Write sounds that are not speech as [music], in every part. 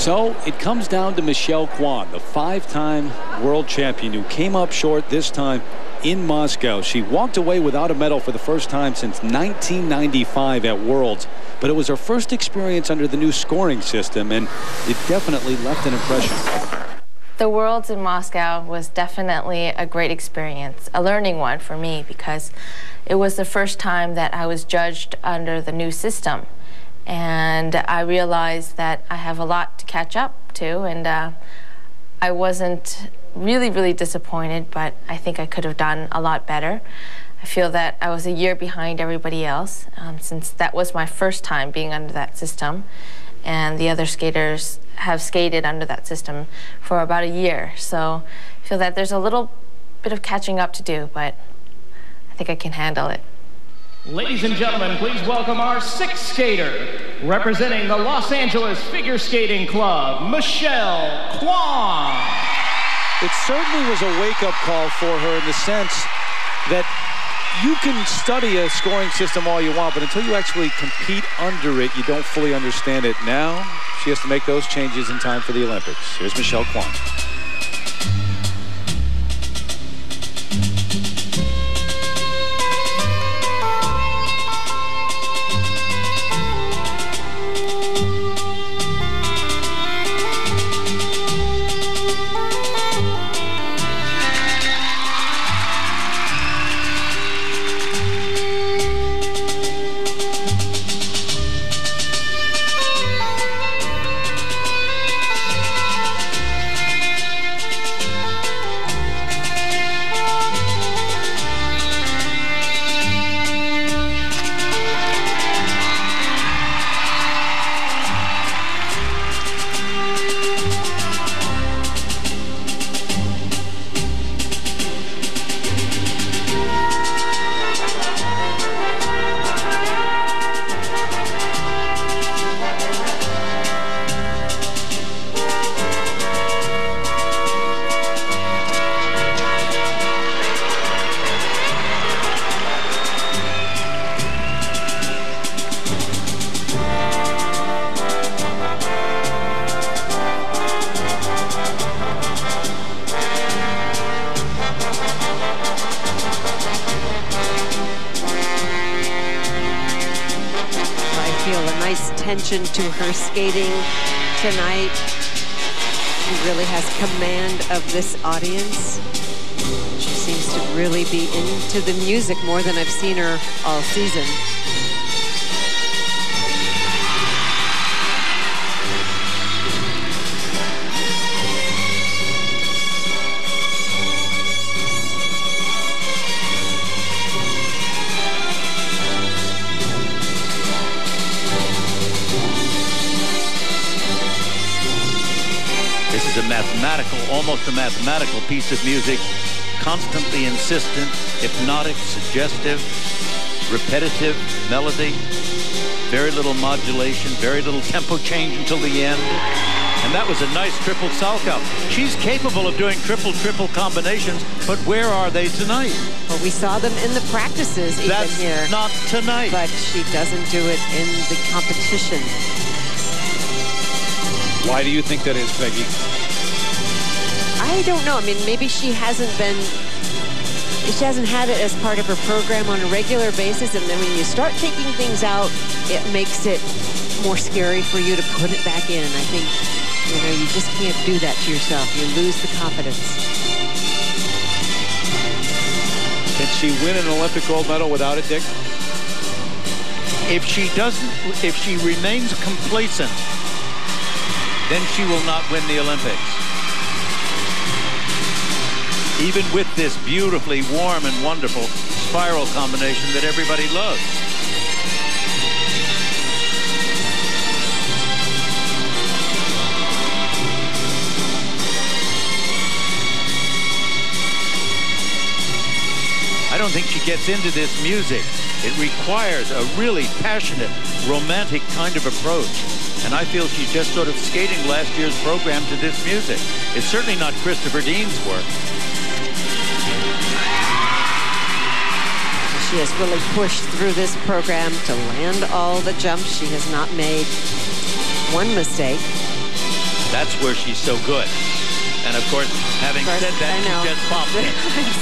So it comes down to Michelle Kwan, the five-time world champion who came up short this time in Moscow. She walked away without a medal for the first time since 1995 at Worlds. But it was her first experience under the new scoring system, and it definitely left an impression. The Worlds in Moscow was definitely a great experience, a learning one for me because it was the first time that I was judged under the new system. And I realized that I have a lot to catch up to, and uh, I wasn't really, really disappointed, but I think I could have done a lot better. I feel that I was a year behind everybody else um, since that was my first time being under that system. And the other skaters have skated under that system for about a year. So I feel that there's a little bit of catching up to do, but I think I can handle it. Ladies and gentlemen, please welcome our sixth skater, representing the Los Angeles Figure Skating Club, Michelle Kwan. It certainly was a wake-up call for her in the sense that you can study a scoring system all you want, but until you actually compete under it, you don't fully understand it. Now, she has to make those changes in time for the Olympics. Here's Michelle Kwan. Attention to her skating tonight. She really has command of this audience. She seems to really be into the music more than I've seen her all season. Mathematical, almost a mathematical piece of music, constantly insistent, hypnotic, suggestive, repetitive melody, very little modulation, very little tempo change until the end. And that was a nice triple Salchow. She's capable of doing triple-triple combinations, but where are they tonight? Well, we saw them in the practices even That's here. not tonight. But she doesn't do it in the competition. Why do you think that is, Peggy? I don't know. I mean, maybe she hasn't been, she hasn't had it as part of her program on a regular basis. And then when you start taking things out, it makes it more scary for you to put it back in. I think, you know, you just can't do that to yourself. You lose the confidence. Can she win an Olympic gold medal without it, Dick? If she doesn't, if she remains complacent, then she will not win the Olympics even with this beautifully warm and wonderful spiral combination that everybody loves. I don't think she gets into this music. It requires a really passionate, romantic kind of approach. And I feel she's just sort of skating last year's program to this music. It's certainly not Christopher Dean's work. She has really pushed through this program to land all the jumps. She has not made one mistake. That's where she's so good. And of course, having Of course, said that, she just popped [laughs] it.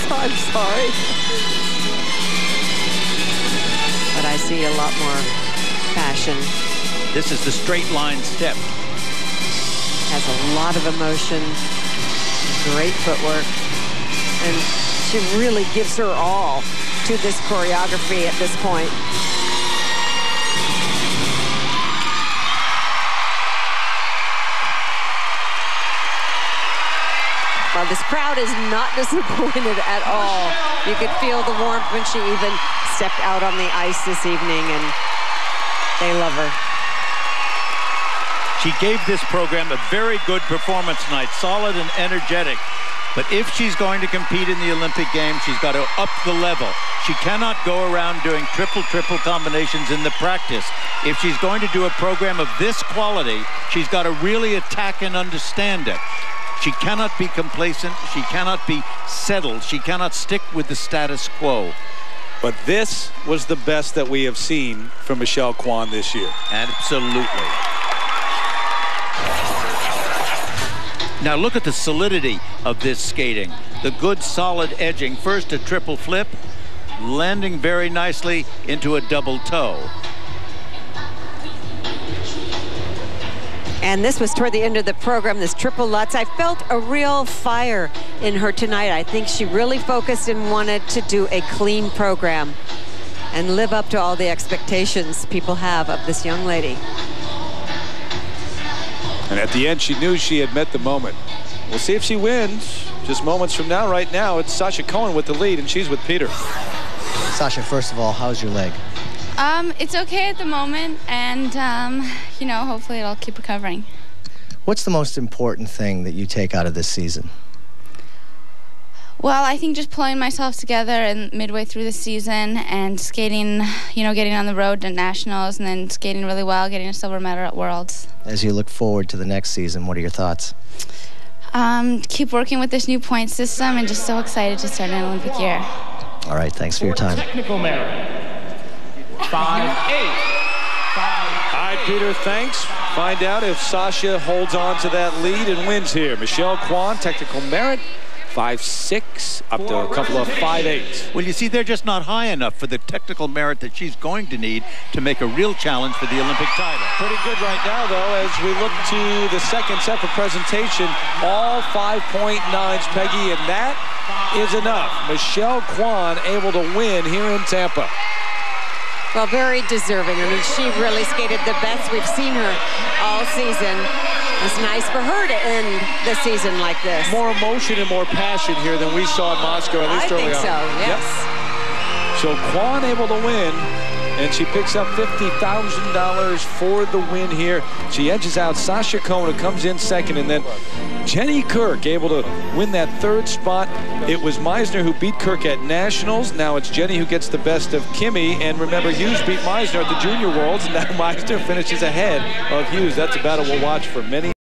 I'm sorry. But I see a lot more passion. This is the straight line step. Has a lot of emotion. Great footwork. And she really gives her all to this choreography at this point. Well, this crowd is not [laughs] disappointed at all. You could feel the warmth when she even stepped out on the ice this evening, and they love her. She gave this program a very good performance tonight, solid and energetic. But if she's going to compete in the Olympic Games, she's got to up the level. She cannot go around doing triple-triple combinations in the practice. If she's going to do a program of this quality, she's got to really attack and understand it. She cannot be complacent. She cannot be settled. She cannot stick with the status quo. But this was the best that we have seen from Michelle Kwan this year. Absolutely. Now look at the solidity of this skating. The good solid edging. First a triple flip, landing very nicely into a double toe. And this was toward the end of the program, this triple Lutz. I felt a real fire in her tonight. I think she really focused and wanted to do a clean program and live up to all the expectations people have of this young lady. And at the end, she knew she had met the moment. We'll see if she wins. Just moments from now, right now, it's Sasha Cohen with the lead, and she's with Peter. Sasha, first of all, how's your leg? Um, it's okay at the moment, and um, you know, hopefully it'll keep recovering. What's the most important thing that you take out of this season? Well, I think just pulling myself together and midway through the season and skating, you know, getting on the road to nationals and then skating really well, getting a silver medal at Worlds. As you look forward to the next season, what are your thoughts? Um, keep working with this new point system and just so excited to start an Olympic year. All right, thanks for your time. Technical merit. Five, eight. Five, All right, Peter, thanks. Find out if Sasha holds on to that lead and wins here. Michelle Kwan, technical merit, five six, up to a couple of five eight. Well, you see, they're just not high enough for the technical merit that she's going to need to make a real challenge for the Olympic title. Pretty good right now, though, as we look to the second set for presentation. All 5.9s, Peggy, and that is enough. Michelle Kwan able to win here in Tampa. Well, very deserving. I mean, she really skated the best we've seen her all season. It's nice for her to end the season like this. More emotion and more passion here than we saw in Moscow, at least I early think on. so, yes. Yep. So Kwan able to win, and she picks up $50,000 for the win here. She edges out Sasha Cohen, comes in second, and then Jenny Kirk able to win that third spot. It was Meissner who beat Kirk at Nationals. Now it's Jenny who gets the best of Kimmie. And remember, Hughes beat Meissner at the Junior Worlds, and now [laughs] Meissner finishes ahead of Hughes. That's a battle we'll watch for many